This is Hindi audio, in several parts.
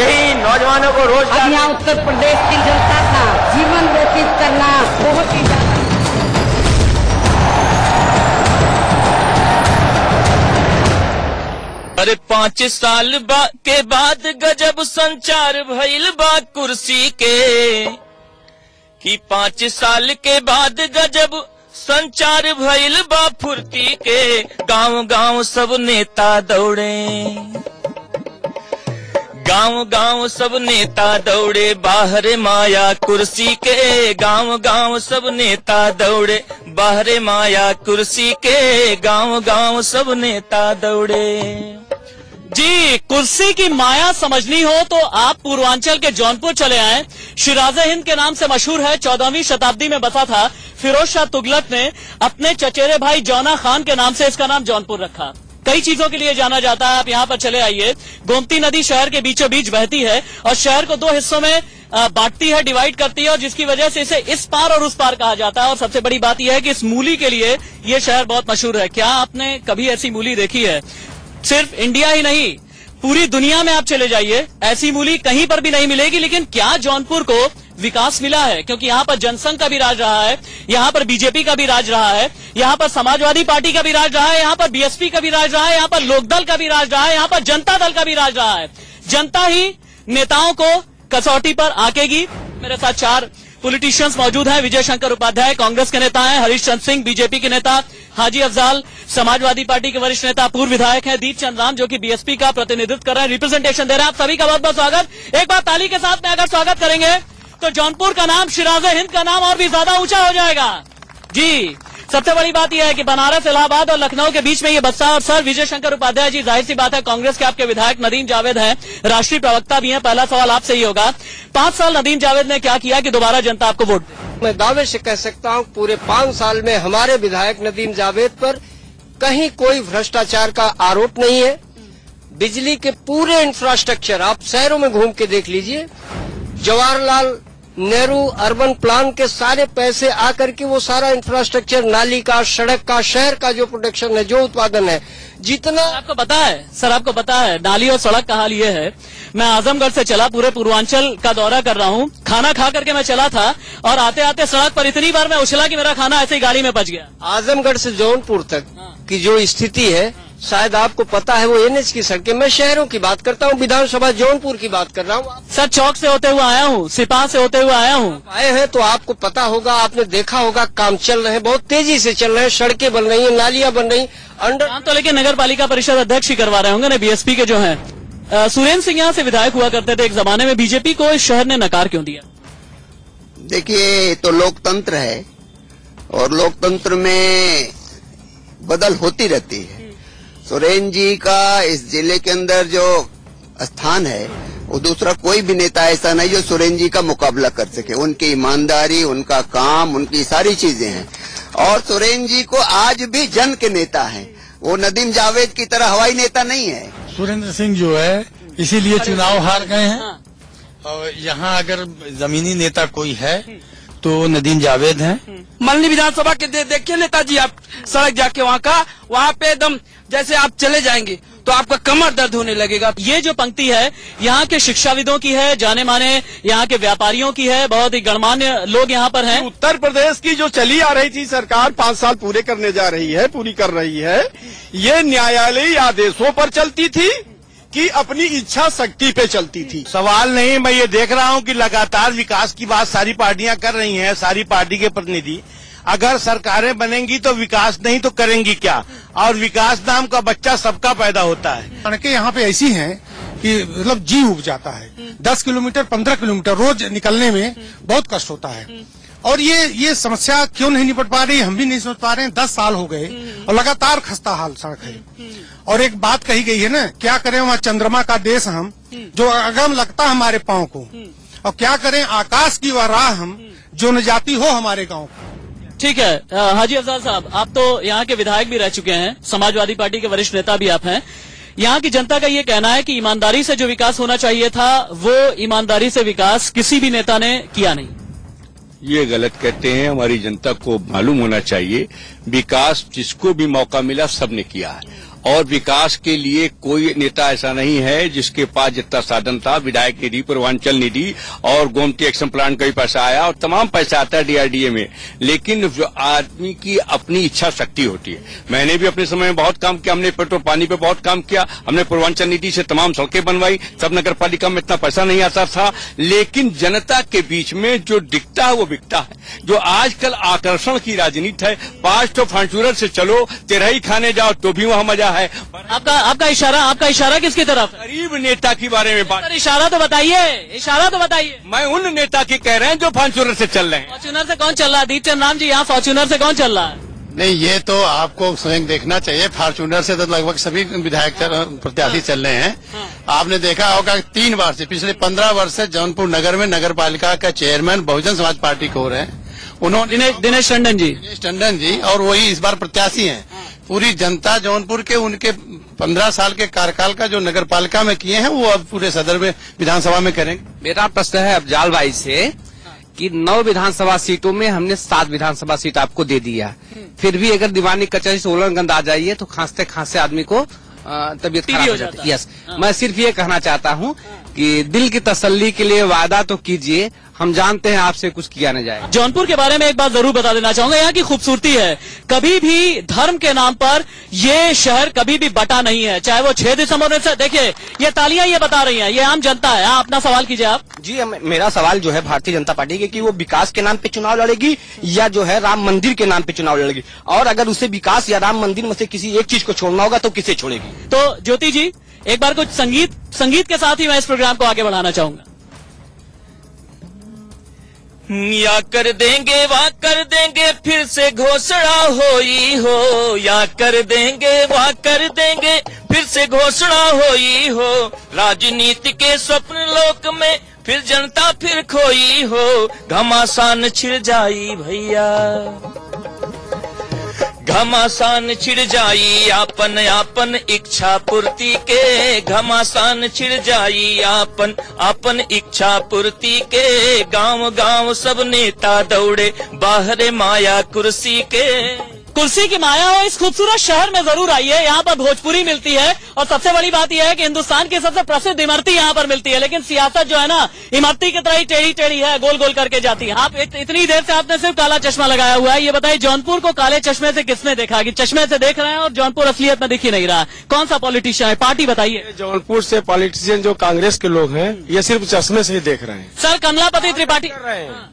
यही नौजवानों को अब यहाँ उत्तर प्रदेश की जनता का जीवन व्यतीत करना बहुत ही ज़्यादा अरे पाँच साल बा के बाद गजब संचार भइल बा कुर्सी के। कि पाँच साल के बाद गजब संचार भइल बा फुर्ती के। गाँव गाँव सब नेता दौड़े। गाँव गाँव सब नेता दौड़े, बाहर माया कुर्सी के गाँव गाँव सब नेता दौड़े, बाहर माया कुर्सी के गाँव गाँव सब नेता दौड़े। जी, कुर्सी की माया समझनी हो तो आप पूर्वांचल के जौनपुर चले आए। शिराजे हिंद के नाम से मशहूर है, चौदहवीं शताब्दी में बसा था, फिरोज शाह तुगलक ने अपने चचेरे भाई जौना खान के नाम से इसका नाम जौनपुर रखा। कई चीज़ों के लिए जाना जाता है। आप यहाँ पर चले आइए। गोमती नदी शहर के बीचों बीच बहती है और शहर को दो हिस्सों में बांटती है डिवाइड करती है और जिसकी वजह से इसे इस पार और उस पार कहा जाता है। और सबसे बड़ी बात यह है कि इस मूली के लिए ये शहर बहुत मशहूर है। क्या आपने कभी ऐसी मूली देखी है? सिर्फ़ इंडिया ही नहीं, पूरी दुनिया में आप चले जाइए। ऐसी मूली कहीं पर भी नहीं मिलेगी, लेकिन क्या जौनपुर को विकास मिला है, क्योंकि यहाँ पर जनसंघ का भी राज रहा है, यहाँ पर बीजेपी का भी राज रहा है, यहाँ पर समाजवादी पार्टी का भी राज रहा है, यहाँ पर बीएसपी का भी राज रहा है, यहाँ पर लोकदल का भी राज रहा है, यहाँ पर जनता दल का भी राज रहा है। जनता ही नेताओं को कसौटी पर आकेगी। मेरे साथ चार पॉलिटिशियंस मौजूद हैं विजय शंकर उपाध्याय, कांग्रेस के नेता हैं, हरीश सिंह, बीजेपी के नेता, हाजी अफजाल, समाजवादी पार्टी के वरिष्ठ नेता, पूर्व विधायक हैं, दीप चंद राम, जो कि बीएसपी का प्रतिनिधित्व कर रहे हैं रिप्रेजेंटेशन दे रहे हैं। आप सभी का बहुत बहुत स्वागत। एक बार ताली के साथ में अगर स्वागत करेंगे तो जौनपुर का नाम शिराज हिंद का नाम और भी ज़्यादा ऊँचा हो जाएगा। जी, सबसे बड़ी बात यह है कि बनारस, इलाहाबाद और लखनऊ के बीच में ये बस्ता और सर विजय शंकर उपाध्याय जी, ज़ाहिर सी बात है, कांग्रेस के आपके विधायक नदीम जावेद हैं, राष्ट्रीय प्रवक्ता भी हैं, पहला सवाल आपसे ही होगा, पाँच साल नदीम जावेद ने क्या किया कि दोबारा जनता आपको वोट मैं दावे से कह सकता हूँ, पूरे पाँच साल में हमारे विधायक नदीम जावेद पर कहीं कोई भ्रष्टाचार का आरोप नहीं है। बिजली के पूरे इंफ्रास्ट्रक्चर आप शहरों में घूम के देख लीजिए, जवाहरलाल नेहरू अर्बन प्लान के सारे पैसे आकर के वो सारा इंफ्रास्ट्रक्चर नाली का सड़क का शहर का जो प्रोडक्शन है जो उत्पादन है जितना आपको पता है सर आपको पता है नाली और सड़क का हाल ये है। मैं आजमगढ़ से चला पूरे पूर्वांचल का दौरा कर रहा हूँ। खाना खा करके मैं चला था और आते आते सड़क पर इतनी बार मैं उछला कि मेरा खाना ऐसे ही गाड़ी में बच गया। आजमगढ़ से जौनपुर तक हाँ। की जो स्थिति है। शायद आपको पता है वो एनएच की सड़कें। मैं शहरों की बात करता हूँ विधानसभा जौनपुर की बात कर रहा हूँ। सर चौक से होते हुए आया हूँ सिपाह से होते हुए आया हूँ। आए हैं तो आपको पता होगा आपने देखा होगा काम चल रहे हैं बहुत तेज़ी से चल रहे हैं सड़कें बन रही है नालियाँ बन रही अंडर तो लेकिन नगर पालिका परिषद अध्यक्ष ही करवा रहे होंगे ना बीएसपी के जो है। सुरेंद्र सिंह यहाँ से विधायक हुआ करते थे एक जमाने में बीजेपी को इस शहर ने नकार क्यों दिया? देखिए तो लोकतंत्र है और लोकतंत्र में बदल होती रहती है। सुरेन जी का इस ज़िले के अंदर जो स्थान है वो दूसरा कोई भी नेता ऐसा नहीं जो सुरेन जी का मुकाबला कर सके। उनकी ईमानदारी उनका काम उनकी सारी चीज़ें हैं। और सुरेन जी को आज भी जन के नेता हैं। वो नदीम जावेद की तरह हवाई नेता नहीं है। सुरेंद्र सिंह जो है इसीलिए चुनाव हार गए हैं। और यहाँ अगर जमीनी नेता कोई है तो नदीम जावेद हैं। मल्ली विधानसभा के दे, देखिए नेताजी आप सड़क जाके वहाँ का वहाँ पे एकदम जैसे आप चले जाएँगे तो आपका कमर दर्द होने लगेगा। ये जो पंक्ति है यहाँ के शिक्षाविदों की है जाने माने यहाँ के व्यापारियों की है बहुत ही गणमान्य लोग यहाँ पर हैं। उत्तर प्रदेश की जो चली आ रही थी सरकार पाँच साल पूरे करने जा रही है पूरी कर रही है ये न्यायालयी आदेशों पर चलती थी कि अपनी इच्छा शक्ति पे चलती थी। सवाल नहीं मैं ये देख रहा हूँ कि लगातार विकास की बात सारी पार्टियाँ कर रही हैं सारी पार्टी के प्रतिनिधि। अगर सरकारें बनेंगी तो विकास नहीं तो करेंगी क्या? और विकास नाम का बच्चा सबका पैदा होता है। सड़कें यहाँ पे ऐसी हैं कि मतलब जी उब जाता है। दस किलोमीटर, पंद्रह किलोमीटर रोज निकलने में बहुत कष्ट होता है। और ये ये समस्या क्यों नहीं निपट पा रही? हम भी नहीं समझ पा रहे हैं। दस साल हो गए और लगातार खस्ता हाल सड़क है। और एक बात कही गई है ना, क्या करें वहाँ चंद्रमा का देश हम, जो अगम लगता हमारे पाँव को। और क्या करें? आकाश की वह राह हम, जो न जाती हो हमारे गाँव को। ठीक है हाजी अफजाल साहब, आप तो यहाँ के विधायक भी रह चुके हैं, समाजवादी पार्टी के वरिष्ठ नेता भी आप हैं। यहाँ की जनता का ये कहना है कि ईमानदारी से जो विकास होना चाहिए था, वो ईमानदारी से विकास किसी भी नेता ने किया नहीं। ये गलत कहते हैं, हमारी जनता को मालूम होना चाहिए, विकास जिसको भी मौका मिला, सबने किया है। और विकास के लिए कोई नेता ऐसा नहीं है जिसके पास जितना साधन था। विधायक निधि, पूर्वांचल निधि और गोमती एक्शन प्लान का भी पैसा आया और तमाम पैसा आता है डीआरडीए में। लेकिन जो आदमी की अपनी इच्छा शक्ति होती है। मैंने भी अपने समय में बहुत काम किया। हमने पेट्रोल पानी पे बहुत काम किया। हमने पूर्वांचल निधि से तमाम सड़कें बनवाई। सब नगर पालिका में इतना पैसा नहीं आता था। लेकिन जनता के बीच में जो दिखता है, वो बिकता है। जो आजकल आकर्षण की राजनीति है पाँच तो फांचूरर से चलो, तेरही खाने जाओ तो भी वहाँ मज़ा है। आपका आपका इशारा आपका इशारा किसकी तरफ़? गरीब नेता के बारे में बात इशारा तो बताइए इशारा तो बताइए। मैं उन नेता की कह रहे हैं जो फांचूरर से चल रहे हैं। फॉर्चूनर से कौन चल रहा है? दीपचंद राम जी यहाँ फॉर्चूनर से कौन चल रहा है? नहीं ये तो आपको स्वयं देखना चाहिए। फॉर्चूनर से तो लगभग सभी विधायक प्रत्याशी चल रहे हैं। आपने देखा होगा तीन बार से पिछले पंद्रह वर्ष से जौनपुर नगर में नगर पालिका का चेयरमैन बहुजन समाज पार्टी को हो रहे हैं। उन्होंने दिनेश दिनेश टंडन जी। दिनेश टंडन जी और वही इस बार प्रत्याशी हैं। पूरी जनता जौनपुर के उनके पंद्रह साल के कार्यकाल का जो नगर पालिका में किए हैं वो अब पूरे सदर में विधानसभा में करेंगे। मेरा प्रश्न है अफजाल भाई से कि नौ विधानसभा सीटों में हमने सात विधानसभा सीट आपको दे दिया। फिर भी अगर दीवानी कचहरी से उल्लंघन आ जाइए तो खांसते खांसते आदमी को तबीयत खराब हो हो जाती है। है। यस मैं सिर्फ़ ये कहना चाहता हूँ कि दिल की तसल्ली के लिए वादा तो कीजिए हम जानते हैं आपसे कुछ किया न जाए। जौनपुर के बारे में एक बात ज़रूर बता देना चाहूँगा यहाँ की खूबसूरती है। कभी भी धर्म के नाम पर ये शहर कभी भी बटा नहीं है चाहे वो छह दिसंबर से देखिए ये तालियाँ ये बता रही हैं ये आम जनता है। आप अपना सवाल कीजिए आप। जी मेरा सवाल जो है भारतीय जनता पार्टी के कि वो विकास के नाम पे चुनाव लड़ेगी या जो है राम मंदिर के नाम पे चुनाव लड़ेगी? और अगर उसे विकास या राम मंदिर में से किसी एक चीज़ को छोड़ना होगा तो किसे छोड़ेगी? तो ज्योति जी एक बार कुछ संगीत संगीत के साथ ही मैं इस प्रोग्राम को आगे बढ़ाना चाहूँगा। या कर देंगे, वाह कर देंगे, फिर से घोषणा होई हो। या कर देंगे वा कर देंगे, फिर से घोषणा होई हो। राजनीति के स्वप्न लोक में, फिर जनता फिर खोई हो। घमासान छिड़ जाई भैया। घमासान छिड़ जाई, आपन आपन इच्छा पूर्ति के। घमासान छिड़ जाई, आपन आपन इच्छा पूर्ति के। गाँव गाँव सब नेता दौड़े, बाहरे माया कुर्सी के। कुर्सी की माया हो इस खूबसूरत शहर में ज़रूर आइए यहाँ पर भोजपुरी मिलती है और सबसे बड़ी बात यह है कि हिंदुस्तान की सबसे प्रसिद्ध इमरती यहाँ पर मिलती है लेकिन सियासत जो है ना इमरती की तरह ही टेढ़ी टेढ़ी है गोल गोल करके जाती है। आप इत, इतनी देर से आपने सिर्फ़ काला चश्मा लगाया हुआ है ये बताइए जौनपुर को काले चश्मे से किसने देखा? कि चश्मे से देख रहे हैं और जौनपुर असलियत में दिख ही नहीं रहा। कौन सा पॉलिटिशियन है? पार्टी बताइए। जौनपुर से पॉलिटिशियन जो कांग्रेस के लोग हैं ये सिर्फ़ चश्मे से ही देख रहे हैं। सर कमलापति त्रिपाठी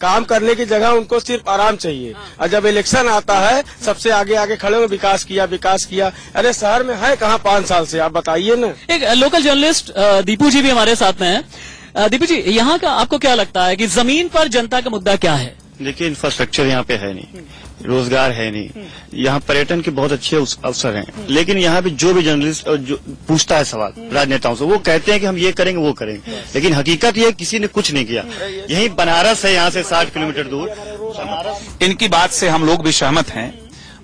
काम करने की जगह उनको सिर्फ़ आराम चाहिए। और जब इलेक्शन आता है सबसे आगे आगे खड़े हो विकास किया विकास किया। अरे शहर में है कहाँ पाँच साल से? आप बताइए ना। एक लोकल जर्नलिस्ट दीपू जी भी हमारे साथ में है। दीपू जी यहाँ का आपको क्या लगता है कि ज़मीन पर जनता का मुद्दा क्या है? देखिए इंफ्रास्ट्रक्चर यहाँ पे है नहीं। रोज़गार है नहीं। यहाँ पर्यटन के बहुत अच्छे अवसर हैं। लेकिन यहाँ पे जो भी जर्नलिस्ट और जो पूछता है सवाल राजनेताओं से वो कहते हैं कि हम ये करेंगे वो करेंगे। लेकिन हकीकत ये किसी ने कुछ नहीं किया। यही बनारस है यहाँ से साठ किलोमीटर दूर। इनकी बात से हम लोग भी सहमत हैं।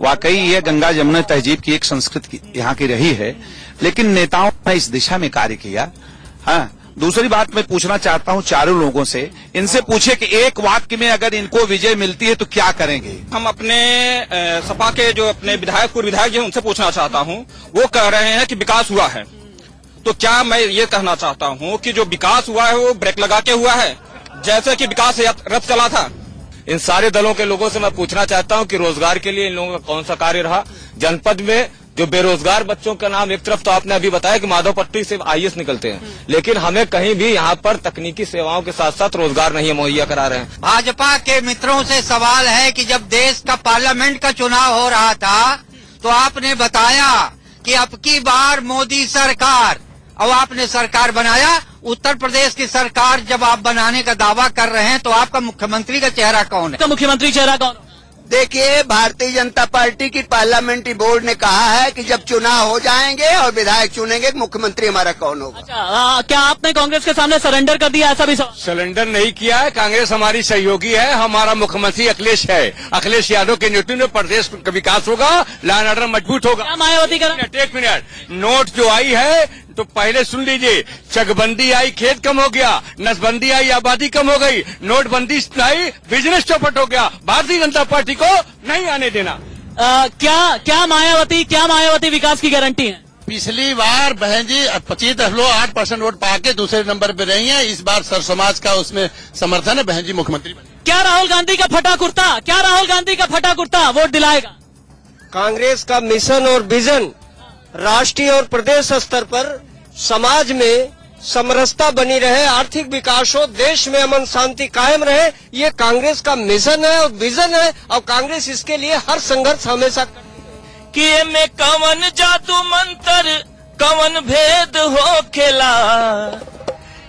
वाकई ये गंगा जमुना तहजीब की एक संस्कृति यहाँ की रही है, लेकिन नेताओं ने इस दिशा में कार्य किया। हाँ दूसरी बात मैं पूछना चाहता हूँ चारों लोगों से। इनसे पूछे कि एक वाक्य में अगर इनको विजय मिलती है तो क्या करेंगे? हम अपने सपा के जो अपने विधायक, पूर्व विधायक जी उनसे पूछना चाहता हूँ। वो कह रहे हैं कि विकास हुआ है। तो क्या मैं ये कहना चाहता हूँ कि जो विकास हुआ है, वो ब्रेक लगा के हुआ है? जैसे कि विकास रथ चला था। इन सारे दलों के लोगों से मैं पूछना चाहता हूँ कि रोज़गार के लिए इन लोगों का कौन सा कार्य रहा? जनपद में जो बेरोजगार बच्चों का नाम एक तरफ़ तो आपने अभी बताया कि माधव पट्टी से आईएएस निकलते हैं। लेकिन हमें कहीं भी यहाँ पर तकनीकी सेवाओं के साथ साथ रोज़गार नहीं मुहैया करा रहे हैं। भाजपा के मित्रों से सवाल है कि जब देश का पार्लियामेंट का चुनाव हो रहा था तो आपने बताया कि अब की बार मोदी सरकार अब आपने सरकार बनाया उत्तर प्रदेश की सरकार जब आप बनाने का दावा कर रहे हैं तो आपका मुख्यमंत्री का चेहरा कौन है? तो मुख्यमंत्री चेहरा कौन? देखिए भारतीय जनता पार्टी की पार्लियामेंट्री बोर्ड ने कहा है कि जब चुनाव हो जाएँगे और विधायक चुनेंगे मुख्यमंत्री हमारा कौन होगा? आ, क्या आपने कांग्रेस के सामने सरेंडर कर दिया ऐसा भी सिलेंडर नहीं किया है कांग्रेस हमारी सहयोगी है हमारा मुख्यमंत्री अखिलेश है। अखिलेश यादव के नेतृत्व में प्रदेश का विकास होगा लैंड ऑर्डर मज़बूत होगा। मायावती का एक मिनट नोट जो आई है तो पहले सुन लीजिए चकबंदी आई खेत कम हो गया नसबंदी आई आबादी कम हो गई नोटबंदी आई बिज़नेस चौपट हो गया भारतीय जनता पार्टी को नहीं आने देना। आ, क्या क्या मायावती क्या मायावती विकास की गारंटी है? पिछली बार बहन जी पच्चीस दशमलव आठ परसेंट वोट पाके दूसरे नंबर पे रही हैं इस बार सर समाज का उसमें समर्थन है बहन जी मुख्यमंत्री क्या राहुल गांधी का फटा कुर्ता? क्या राहुल गांधी का फटा कुर्ता? वोट दिलाएगा। कांग्रेस का मिशन और विजन राष्ट्रीय और प्रदेश स्तर पर समाज में समरसता बनी रहे, आर्थिक विकास हो, देश में अमन शांति कायम रहे, ये कांग्रेस का मिशन है और विजन है। और कांग्रेस इसके लिए हर संघर्ष हमेशा कि में कवन जादू मंत्र, कवन भेद हो खेला।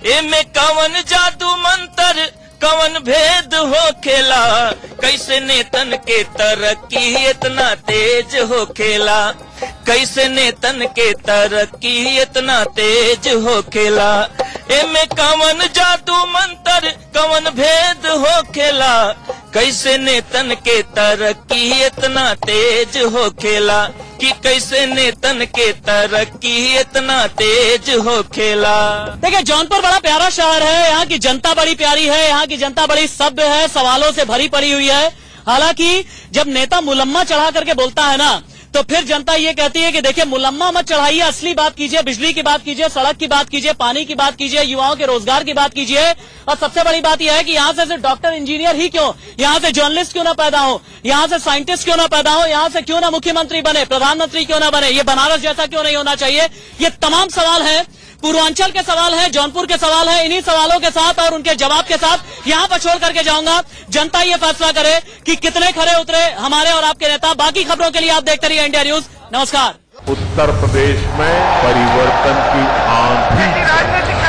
एमे कवन जादू मंत्र, कवन भेद हो खेला। कैसे नेतन के तरक्की इतना तेज हो खेला। कैसे ने तन के तरक्की इतना तेज हो खेला? एमे कवन जादू मंत्र, कवन भेद हो खेला? कैसे ने तन के तरक्की इतना तेज हो खेला? कि कैसे ने तन के तरक्की इतना तेज हो खेला? देखिए, जौनपुर बड़ा प्यारा शहर है, यहाँ की जनता बड़ी प्यारी है, यहाँ की जनता बड़ी सभ्य है, सवालों से भरी पड़ी हुई है। हालाँकि, जब नेता मुलम्मा चढ़ा करके बोलता है ना तो फिर जनता ये कहती है कि देखिए, मुलम्मा मत चढ़ाइए, असली बात कीजिए, बिजली की बात कीजिए, सड़क की बात कीजिए, पानी की बात कीजिए, युवाओं के रोज़गार की बात कीजिए। और सबसे बड़ी बात यह है कि यहाँ से सिर्फ़ डॉक्टर, इंजीनियर ही क्यों? यहाँ से जर्नलिस्ट क्यों ना पैदा हो? यहाँ से साइंटिस्ट क्यों ना पैदा हो? यहाँ से क्यों ना मुख्यमंत्री बने? प्रधानमंत्री क्यों ना बने? ये बनारस जैसा क्यों नहीं होना चाहिए? ये तमाम सवाल है। पूर्वांचल के सवाल है जौनपुर के सवाल है इन्हीं सवालों के साथ और उनके जवाब के साथ यहाँ पर छोड़ करके जाऊँगा। जनता ये फैसला करे कि कितने खड़े उतरे हमारे और आपके नेता। बाकी खबरों के लिए आप देखते रहिए इंडिया न्यूज़। नमस्कार। उत्तर प्रदेश में परिवर्तन की आंधी राजनीतिक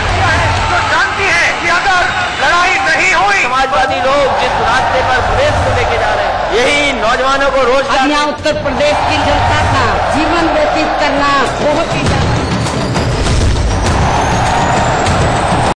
जो जानती है कि अगर लड़ाई नहीं हुई समाजवादी लोग जिस रास्ते पर प्रदेश को लेके जा रहे हैं यही नौजवानों को यहाँ उत्तर प्रदेश की जनता का जीवन व्यतीत करना बहुत ही